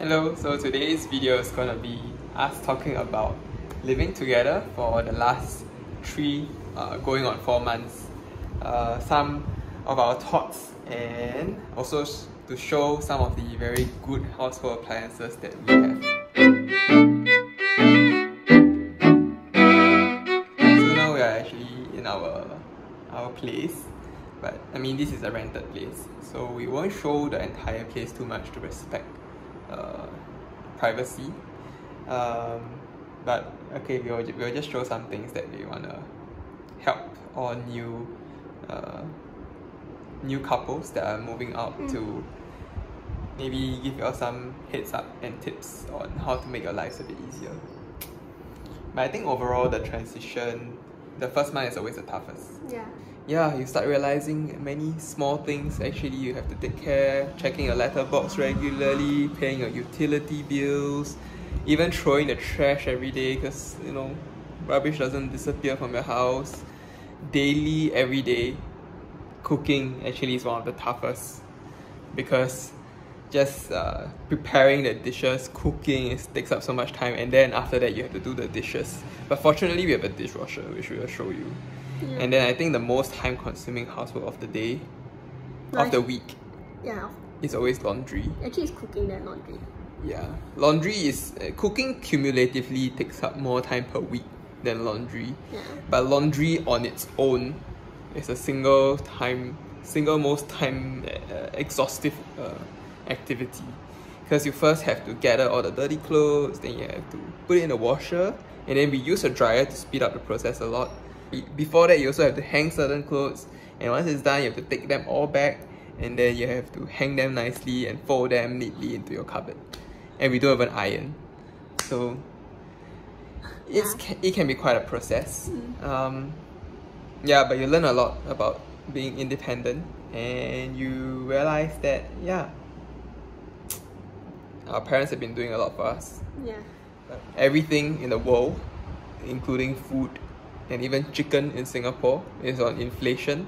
Hello, so today's video is gonna be us talking about living together for the last three, uh, going on four months. Uh, some of our thoughts and also to show some of the very good household appliances that we have. So now we are actually in our our place, but I mean this is a rented place, so we won't show the entire place too much to respect uh, privacy. Um, but okay, we'll, we'll just show some things that we wanna help all new uh, new couples that are moving out Mm. to maybe give you all some heads up and tips on how to make your lives a bit easier. But I think overall the transition, the first month is always the toughest. Yeah. Yeah, you start realizing many small things actually you have to take care, checking your letterbox regularly, paying your utility bills, even throwing the trash every day because you know rubbish doesn't disappear from your house. Daily, every day, cooking actually is one of the toughest because just uh, preparing the dishes, cooking is, takes up so much time, and then after that you have to do the dishes. But fortunately, we have a dishwasher, which we will show you. Yeah. And then I think the most time consuming housework of the day, of the week, Yeah. is always laundry. Actually, it's cooking than laundry. Yeah, laundry is uh, cooking cumulatively takes up more time per week than laundry. Yeah. But laundry on its own is a single time, single most time uh, exhaustive uh, activity. Because you first have to gather all the dirty clothes, then you have to put it in the washer, and then we use a dryer to speed up the process a lot. Before that, you also have to hang certain clothes, and once it's done, you have to take them all back, and then you have to hang them nicely and fold them neatly into your cupboard. And we don't have an iron, so it's it can be quite a process. Um, yeah, but you learn a lot about being independent, and you realize that yeah, our parents have been doing a lot for us. Yeah. Everything in the world, including food and even chicken in Singapore, is on inflation.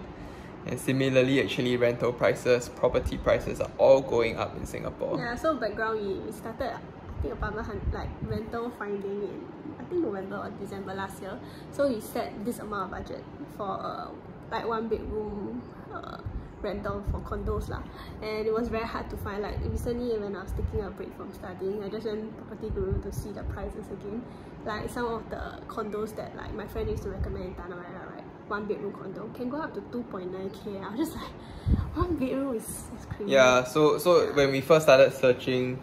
And similarly, actually, rental prices, property prices are all going up in Singapore. Yeah. So background, we, started I think apartment hunt, like rental finding in I think November or December last year. So we set this amount of budget for uh, like one bedroom uh, rental for condos lah. And it was very hard to find. Like recently when I was taking a break from studying, I just went PropertyGuru to see the prices again. Like some of the condos that like my friend used to recommend in Tanah right? One bedroom condo can go up to 2.9k. I was just like, one bedroom is, is crazy. Yeah, so so when we first started searching,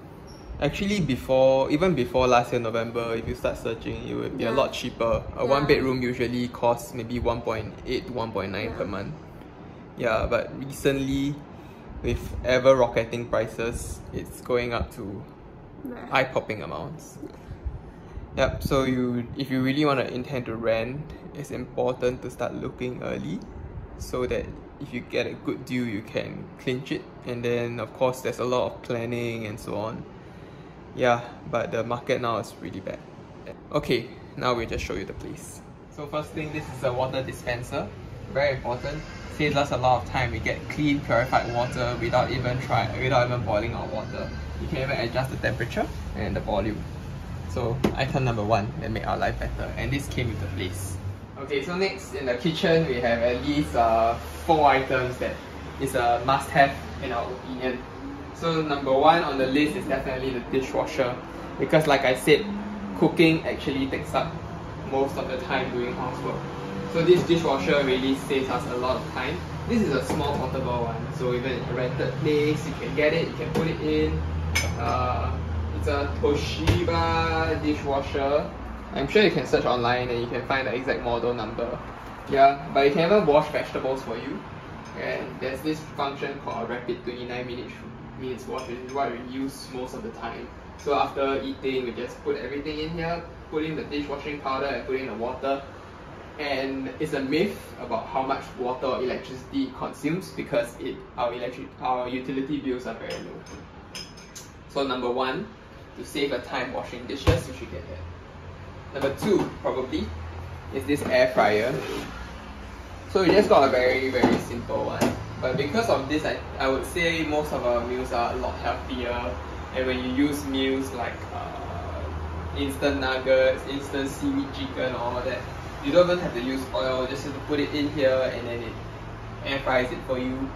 actually before even before last year November, if you start searching, it would be a lot cheaper. A Yeah. one bedroom usually costs maybe 1.8 to 1.9 per month. Yeah, but recently with ever rocketing prices, it's going up to Very eye popping amounts. Yep, so you if you really want to intend to rent, it's important to start looking early so that if you get a good deal you can clinch it and then of course there's a lot of planning and so on. Yeah, but the market now is really bad. Okay, now we'll just show you the place. So first thing, this is a water dispenser. Very important. Saves us a lot of time. We get clean, purified water without even try without even boiling our water. You can even adjust the temperature and the volume. So item number one that make our life better. And this came with the place. Okay, so next in the kitchen we have at least uh, four items that is a must-have in our opinion. So number one on the list is definitely the dishwasher because like I said, cooking actually takes up most of the time doing housework. So this dishwasher really saves us a lot of time. This is a small portable one, so even in a rented place, you can get it, you can put it in. Uh, it's a Toshiba dishwasher. I'm sure you can search online and you can find the exact model number. Yeah, but it can even wash vegetables for you. And there's this function called rapid 29 minutes minutes wash, which is what we use most of the time. So after eating, we just put everything in here, put in the dishwashing powder and put in the water. And it's a myth about how much water or electricity consumes because it our electric our utility bills are very low. So number one, to save your time washing dishes, you should get that. Number two, probably, is this air fryer. So we just got a very very simple one. But because of this, I, I would say most of our meals are a lot healthier And when you use meals like uh, instant nuggets, instant seaweed chicken, all that, you don't even have to use oil, just have to put it in here and then it air fries it for you.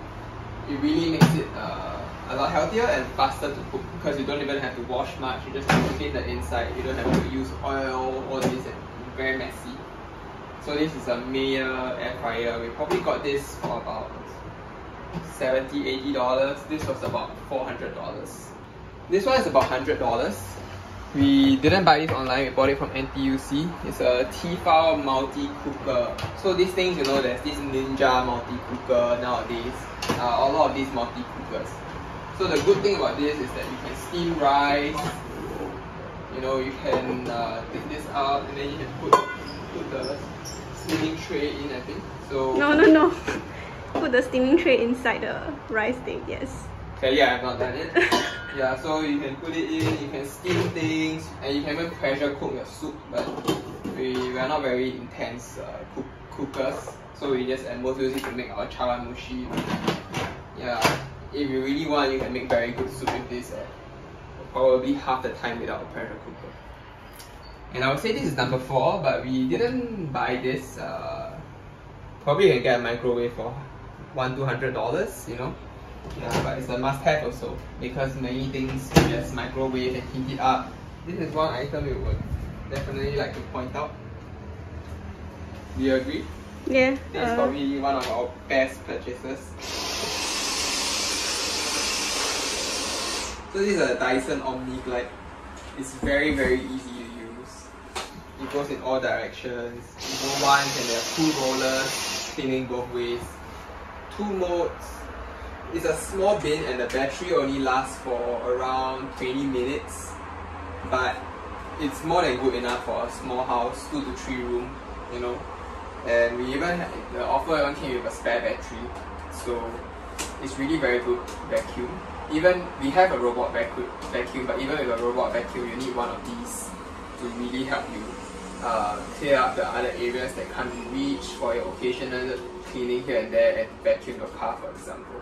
It really makes it uh, a lot healthier and faster to cook because you don't even have to wash much, you just to clean the inside, you don't have to use oil, all this, very messy. So this is a Mayer air fryer. We probably got this for about 70 80 dollars. This was about 400 dollars. This one is about 100 dollars. We didn't buy this online, we bought it from NTUC. It's a Tefal multi-cooker. So these things, you know, there's this Ninja multi-cooker nowadays. Uh, a lot of these multi-cookers. So the good thing about this is that you can steam rice. You know, you can uh, take this out and then you can put, put the steaming tray in, I think. So No, no, no. Put the steaming tray inside the rice thing, yes. Okay, yeah, I've not done it. yeah, so you can put it in, you can steam things, and you can even pressure cook your soup, but we, we are not very intense uh, cook, cookers, so we just at most use it to make our chawanmushi. Yeah, if you really want, you can make very good soup with this, uh, probably half the time without a pressure cooker. And I would say this is number four, but we didn't buy this. Uh, probably you can get a microwave for one, two hundred dollars, you know. Yeah, but it's a must-have also because many things you just microwave and heat it up. This is one item we would definitely like to point out. Do you agree? Yeah. This is uh, probably one of our best purchases. So this is a Dyson Omniglide. It's very very easy to use. It goes in all directions. You go once and there are two rollers cleaning both ways. Two modes. It's a small bin and the battery only lasts for around 20 minutes. But it's more than good enough for a small house, two to three room, you know. And we even the offer even came with a spare battery, so it's really very good vacuum. Even we have a robot vacuum, vacuum, but even with a robot vacuum, you need one of these to really help you uh, clear up the other areas that can't be reached for your occasional cleaning here and there and vacuum your car, for example.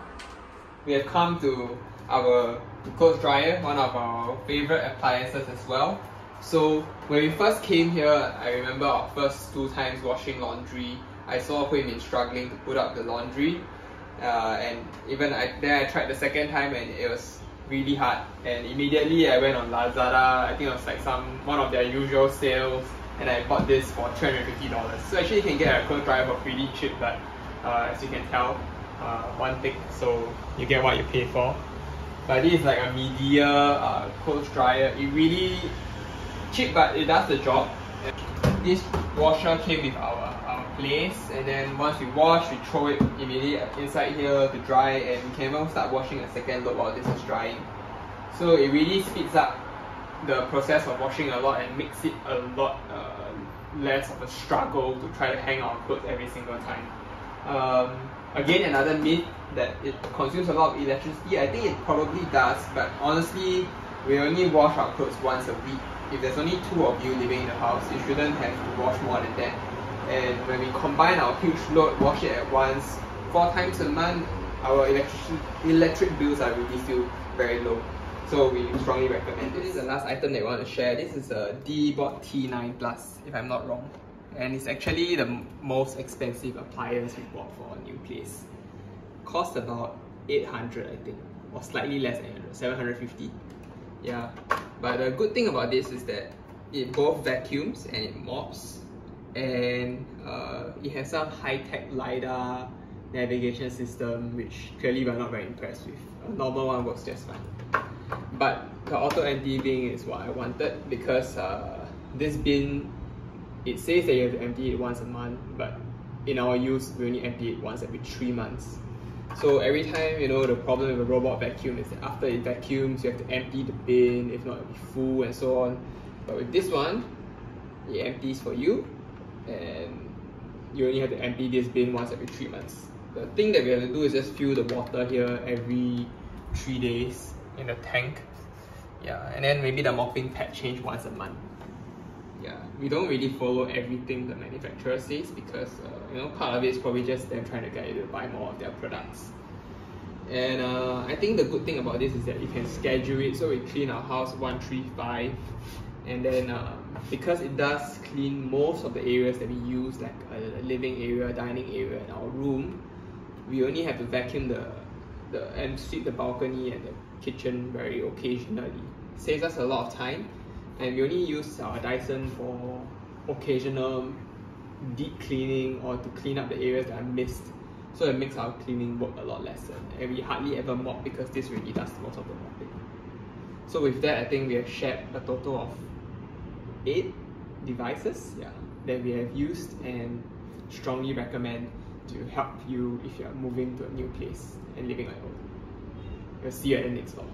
We have come to our clothes dryer, one of our favorite appliances as well. So when we first came here, I remember our first two times washing laundry. I saw Hui Min struggling to put up the laundry, uh, and even I, then I tried the second time and it was really hard. And immediately I went on Lazada. I think it was like some one of their usual sales, and I bought this for three hundred fifty dollars. So actually you can get a clothes dryer for pretty cheap, but uh, as you can tell, uh, one thing, so you get what you pay for. But this is like a Midea uh, clothes dryer. It really cheap, but it does the job. This washer came with our, our place, and then once we wash, we throw it immediately inside here to dry, and we can even start washing a second load while this is drying. So it really speeds up the process of washing a lot and makes it a lot uh, less of a struggle to try to hang our clothes every single time. Um, again, another myth that it consumes a lot of electricity. I think it probably does, but honestly, we only wash our clothes once a week. If there's only two of you living in the house, you shouldn't have to wash more than that. And when we combine our huge load, wash it at once, four times a month, our electric electric bills are really still very low. So we strongly recommend this. Is the last item that we want to share. This is a Deebot T9 Plus, if I'm not wrong. And it's actually the most expensive appliance we bought for a new place. Cost about 800 I think, or slightly less than 800, 750. Yeah, but the good thing about this is that it both vacuums and it mops, and uh, it has some high-tech LiDAR navigation system, which clearly we're not very impressed with. A normal one works just fine. But the auto empty bin is what I wanted because uh, this bin, it says that you have to empty it once a month, but in our use, we only empty it once every three months. So every time, you know, the problem with a robot vacuum is that after it vacuums, you have to empty the bin, if not it'll be full and so on. But with this one, it empties for you, and you only have to empty this bin once every three months. The thing that we have to do is just fill the water here every three days in the tank. Yeah, and then maybe the mopping pad change once a month. Yeah, we don't really follow everything the manufacturer says because uh, you know part of it is probably just them trying to get you to buy more of their products. And uh, I think the good thing about this is that you can schedule it. So we clean our house 135 and then uh, because it does clean most of the areas that we use like a living area, dining area and our room, we only have to vacuum the, the and sweep the balcony and the kitchen very occasionally. Saves us a lot of time and we only use our Dyson for occasional deep cleaning or to clean up the areas that are missed. So it makes our cleaning work a lot lesser. And we hardly ever mop because this really does most of the mopping. So with that, I think we have shared a total of eight devices yeah, that we have used and strongly recommend to help you if you're moving to a new place and living on own. We'll see you at the next vlog.